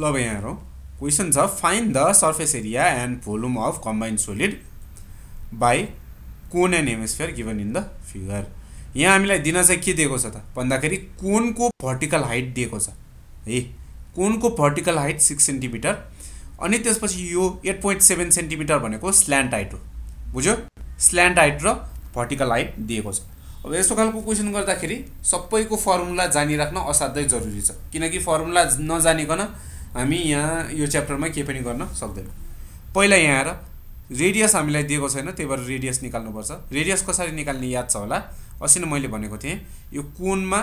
ल अब यहाँ हेरौँ क्वेसन छ find the surface area and volume of combined solid by cone and hemisphere given in the figure यहाँ हामीलाई दिन चाहिँ के दिएको छ त? भन्दाखेरि कोनको भर्टिकल हाइट दिएको छ। है? कोनको भर्टिकल हाइट सिक्स सेन्टिमिटर अनि त्यसपछि यो एट पोइन्ट सेभेन सेन्टिमिटर भनेको स्ल्यान्ड हाइट हो। बुझ्यो? स्ल्यान्ड हाइट र भर्टिकल हाइट दिएको छ। अब यस्तो खालको क्वेसन गर्दाखेरि सबैको फर्मुला जानिराख्न असाध्यै जरुरी छ। किनकि फर्मुला नजानिकन हामी यहाँ यो च्याप्टरमा केही पनि गर्न सक्दैनौँ। पहिला यहाँ आएर रेडियस हामीलाई दिएको छैन त्यही भएर रेडियस निकाल्नुपर्छ। रेडियस कसरी निकाल्ने याद छ होला? अस्ति नै मैले भनेको थिएँ यो कोनमा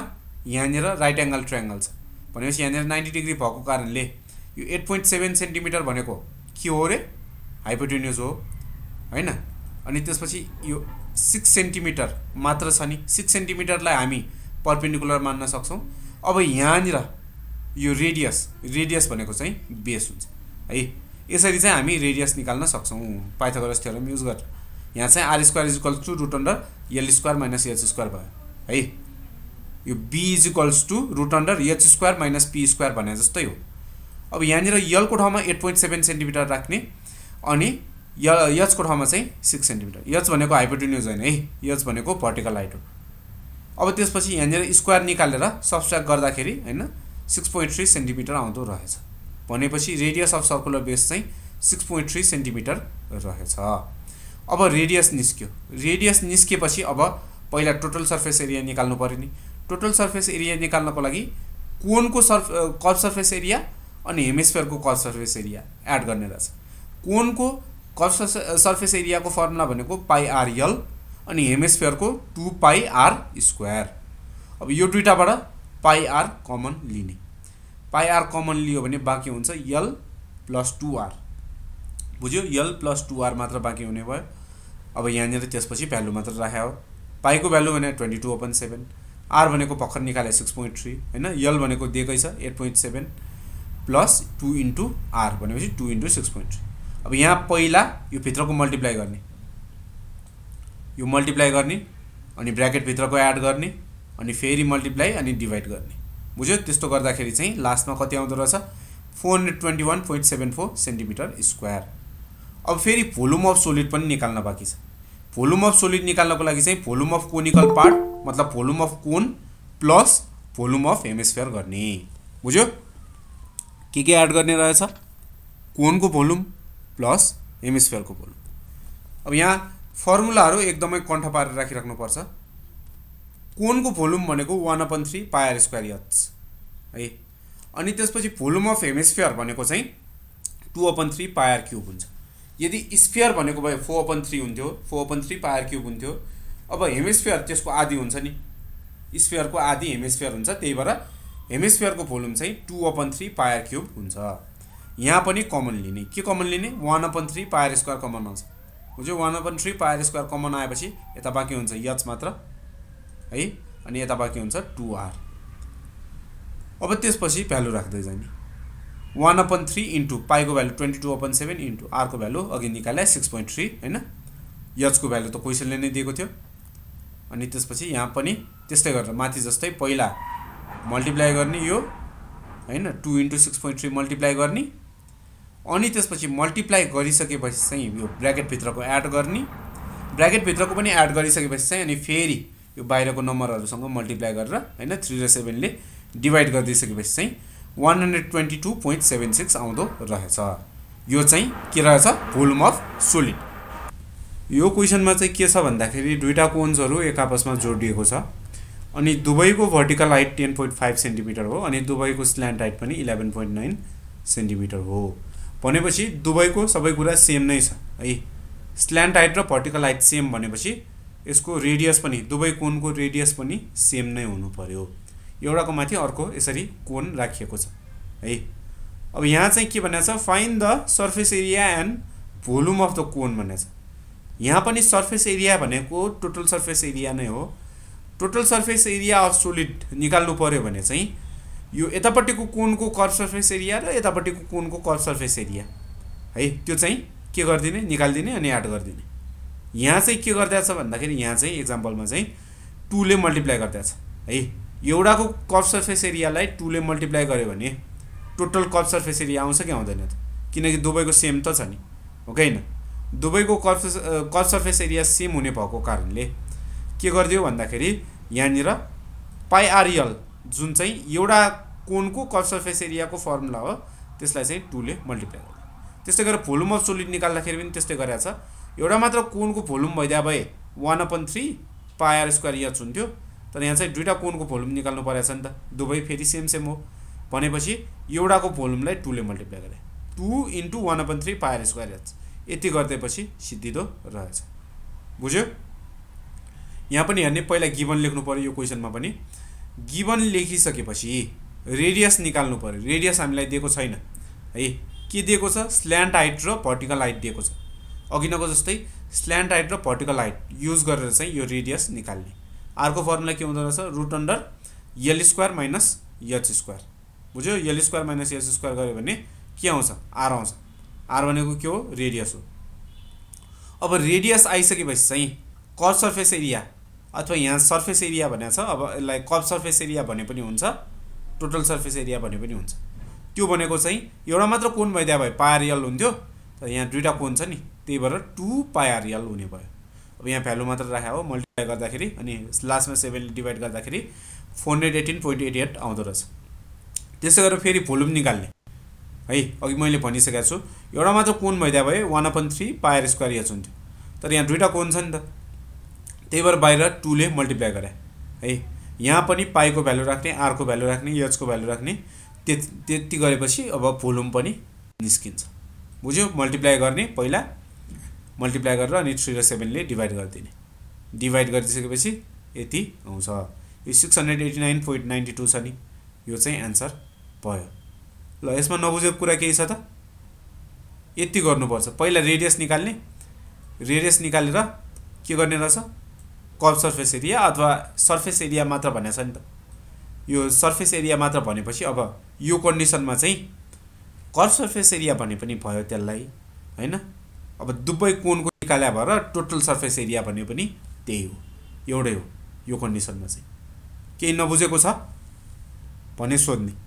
यहाँनिर राइट एङ्गल ट्रायङ्गल छ। भनेपछि यहाँनिर नाइन्टी डिग्री भएको कारणले यो एट पोइन्ट सेभेन सेन्टिमिटर भनेको के हो अरे हाइपोटेन्युज हो होइन? अनि त्यसपछि यो सिक्स सेन्टिमिटर मात्र छ नि सिक्स सेन्टिमिटरलाई हामी पर्पेन्डिकुलर मान्न सक्छौँ। अब यहाँनिर यो रेडियस रेडियस भनेको चाहिँ बेस हुन्छ। है यसरी चाहिँ हामी रेडियस निकाल्न सक्छौँ। पाइथागोरस थ्योरम युज गरेर। यहाँ चाहिँ R square is equals to root under L square minus H square भयो। है यो B is equals to root under H square minus P square भने जस्तै हो। अब यहाँनिर यलको ठाउँमा एट पोइन्ट सेभेन सेन्टिमिटर राख्ने अनि य यचको ठाउँमा चाहिँ सिक्स सेन्टिमिटर यच भनेको हाइपोटेन्युज होइन है। यच भनेको भर्टिकल हाइट हो। अब त्यसपछि यहाँनिर स्क्वायर निकालेर सब्सट्राक्ट गर्दाखेरि होइन सिक्स पोइन्ट थ्री सेन्टिमिटर आउँदो रहेछ। भनेपछि रेडियस अफ सर्कुलर बेस चाहिँ सिक्स पोइन्ट थ्री सेन्टिमिटर रहेछ। अब रेडियस निस्क्यो। रेडियस निस्केपछि अब पहिला टोटल सर्फेस एरिया निकाल्नु पऱ्यो नि। टोटल सर्फेस एरिया निकाल्नको लागि कोनको सर्फ कर्भ सर्फेस एरिया अनि हेमिस्फियरको कर्भ सर्फेस एरिया एड गर्ने रहेछ। कोनको कर्भ सर्फेस एरियाको फर्मुला भनेको पाई आर यल अनि हेमिस्फियरको टु पाई आर स्क्वायर अब यो दुइटाबाट पाई आर कमन लिने। पाई आर कमन लियो भने बाँकी हुन्छ यल प्लस टु आर। बुझ्यो? यल प्लस टु आर मात्र बाँकी हुने भयो। अब यहाँनिर त्यसपछि भ्यालु मात्र राख्यो हो। पाईको भ्यालु भने twenty two upon seven. R भनेको भर्खर निकाले सिक्स पोइन्ट थ्री होइन? यल भनेको दिएकै छ eight point seven plus two into R भनेपछि two into six point three. अब यहाँ पहिला यो भित्रको मल्टिप्लाई गर्ने। यो मल्टिप्लाई गर्ने अनि ब्राकेटभित्रको एड गर्ने। अनि फेरि मल्टिप्लाई अनि डिभाइड गर्ने। बुझ्यो? त्यस्तो गर्दाखेरि चाहिँ लास्टमा कति आउँदो रहेछ? Four hundred twenty one point seven four centimetre square अब फेरि भोल्युम अफ सोलिड पनि निकाल्न बाँकी छ। भोल्युम अफ सोलिड निकाल्नको लागि चाहिँ भोल्युम अफ कोनिकल पार्ट मतलब volume of cone plus volume of hemisphere गर्ने। बुझ्यो? के के एड गर्ने रहेछ? कोनको भोल्युम प्लस हेमिस्फियरको भोल्युम अब यहाँ फर्मुलाहरू एकदमै कण्ठ पारेर राखिराख्नुपर्छ। कोनको भोल्युम भनेको one upon three pi R square H? है? अनि त्यसपछि भोल्युम अफ हेमिस्फियर भनेको चाहिँ two upon three pi R cube हुन्छ। यदि स्फियर भनेको भए फोर अपन थ्री हुन्थ्यो four upon three pi R cube हुन्थ्यो अब हेमिस्फियर त्यसको आदि हुन्छ नि। स्फियरको आदि हेमिस्फियर हुन्छ त्यही भएर हेमिस्फियरको भोल्युम चाहिँ two upon three pi R cube हुन्छ। यहाँ पनि कमन लिने। के कमन लिने? One upon three pi R square common आउँछ। बुझ्यो one upon three pi R square common आएपछि यता बाँकी हुन्छ यच मात्र। है? अनि यता बाँकी हुन्छ? Two R. अब त्यसपछि भ्यालु राख्दै जाने। One upon three into पाईको value twenty two upon seven into आरको value अघि निकाले सिक्स पोइन्ट थ्री होइन? यचको भ्यालु त क्वेसनले नै दिएको थियो। अनि त्यसपछि यहाँ पनि त्यस्तै गरेर माथि जस्तै पहिला मल्टिप्लाई गर्ने यो होइन? Two into six point three multiply गर्ने। अनि त्यसपछि मल्टिप्लाई गरिसकेपछि चाहिँ यो ब्राकेटभित्रको एड गर्ने। ब्राकेटभित्रको पनि एड गरिसकेपछि चाहिँ अनि फेरि यो बाहिरको नम्बरहरूसँग मल्टिप्लाई गरेर होइन थ्री र सेभेनले डिभाइड गरिदिइसकेपछि चाहिँ one hundred twenty two point seven six आउँदो रहेछ। यो चाहिँ के रहेछ? भोल्युम अफ सोलिड यो क्वेसनमा चाहिँ के छ भन्दाखेरि दुईवटा कोन्सहरू एक आपसमा जोडिएको छ। अनि दुबईको vertical height ten point five centimetre हो अनि दुबईको स्ल्यान्ड हाइट पनि इलेभेन पोइन्ट नाइन सेन्टिमिटर हो। भनेपछि दुबईको सबै कुरा सेम नै छ। है स्ल्यान्ड हाइट र भर्टिकल हाइट सेम भनेपछि यसको रेडियस पनि दुवै कोनको रेडियस पनि सेम नै हुनु पऱ्यो एउटाको माथि अर्को यसरी कोन राखिएको छ है? अब यहाँ चाहिँ के भनेको छ find the surface area and volume of the cone भनेको छ। यहाँ पनि सर्फेस एरिया भनेको टोटल सर्फेस एरिया नै हो। Total surface area of solid निकाल्नु पऱ्यो भने चाहिँ यो यतापट्टिको कोनको कर्भ सर्फेस एरिया र यतापट्टिको कोनको कर्भ सर्फेस एरिया है? त्यो चाहिँ के गरिदिने? निकालिदिने अनि एड गरिदिने। यहाँ चाहिँ के गरिदिएको छ भन्दाखेरि यहाँ चाहिँ इक्जाम्पलमा चाहिँ टूले मल्टिप्लाई गरिदिएको छ। है एउटाको कर्भ सर्फेस एरियालाई टूले मल्टिप्लाई गऱ्यो भने टोटल कर्भ सर्फेस एरिया आउँछ कि आउँदैन त? किनकि दुवैको सेम त छ नि। हो कि होइन दुवैको curve curve surface area same हुने भएको कारणले के गरिदियो भन्दाखेरि यहाँनिर पाइआरएल जुन चाहिँ एउटा कोनको कर्भ सर्फेस एरियाको फर्मुला हो त्यसलाई चाहिँ टूले मल्टिप्लाई गर्यो। त्यस्तै गरेर भोल्युम अफ सोलिड निकाल्दाखेरि पनि त्यस्तै गरेको छ। एउटा मात्र कोनको भोल्युम भइदिया भए one upon three pi R square H हुन्थ्यो तर यहाँ चाहिँ दुइटा कोनको भोल्युम निकाल्नु परेछ नि त। दुवै फेरि सेम सेम हो। भनेपछि एउटाको भोल्युमलाई टूले मल्टिप्लाई गरे। Two into one upon three pi R square H यति गरिदिएपछि सिद्धिदो रहेछ। बुझ्यो? यहाँ पनि हेर्ने पहिला गिभन लेख्नु पऱ्यो यो क्वेसनमा पनि। गिभन लेखिसकेपछि रेडियस निकाल्नु पऱ्यो रेडियस हामीलाई दिएको छैन। है के दिएको छ? स्ल्यान्ट हाइट र भर्टिकल हाइट दिएको छ। अघिनको जस्तै स्ल्यान्ट हाइट र भर्टिकल हाइट युज गरेर चाहिँ यो रेडियस निकाल्ने। अर्को फर्मुला के हुँदो रहेछ? Root under L square minus H square बुझ्यो? L square minus H square गऱ्यो भने के आउँछ? आर आउँछ। आर भनेको के हो? रेडियस हो। अब रेडियस आइसकेपछि चाहिँ कर्भ सर्फेस एरिया अथवा यहाँ सर्फेस एरिया भनेको छ अब यसलाई कर्भ सर्फेस एरिया भने पनि हुन्छ टोटल सर्फेस एरिया भने पनि हुन्छ। त्यो भनेको चाहिँ एउटा मात्र कोन भइदियो भए पायरियल हुन्थ्यो यहाँ दुइटा कोन छ नि। त्यही भएर टु पायरियल हुने भयो। अब यहाँ भ्यालु मात्र राखेको हो मल्टिप्लाई गर्दाखेरि अनि लास्टमा सेभेन डिभाइड गर्दाखेरि four hundred eighteen point eighty eight आउँदो रहेछ। त्यसै गरेर फेरि भोल्युम निकाल्ने। है अघि मैले भनिसकेको छु एउटा मात्र कोन भइदियो भए one upon three pi R square H हुन्थ्यो। तर यहाँ दुइटा कोन छ नि त? त्यही भएर बाहिर टूले मल्टिप्लाई गरे। है यहाँ पनि पाईको भ्यालु राख्ने आरको भ्यालु राख्ने एचको भ्यालु राख्ने त्यति त्यति गरेपछि अब भोल्युम पनि निस्किन्छ। बुझ्यो? मल्टिप्लाई गर्ने पहिला मल्टिप्लाई गरेर अनि थ्री र सेभेनले डिभाइड गरिदिने। डिभाइड गरिदिइसकेपछि यति आउँछ यो six hundred eighty nine point ninety two छ नि। यो चाहिँ एन्सर भयो। ल यसमा नबुझेको कुरा केही छ त? यति गर्नुपर्छ। पहिला रेडियस निकाल्ने। रेडियस निकालेर के गर्ने रहेछ? कर्भ सर्फेस एरिया अथवा सर्फेस एरिया मात्र भनेको छ नि त। यो सर्फेस एरिया मात्र भनेपछि अब यो कन्डिसनमा चाहिँ कर्भ सर्फेस एरिया भने पनि भयो त्यसलाई होइन? अब दुबै कोनको निकाल्या भएर टोटल सर्फेस एरिया भने पनि त्यही हो। एउटै हो यो कन्डिसनमा चाहिँ। केही नबुझेको छ? भने सोध्ने।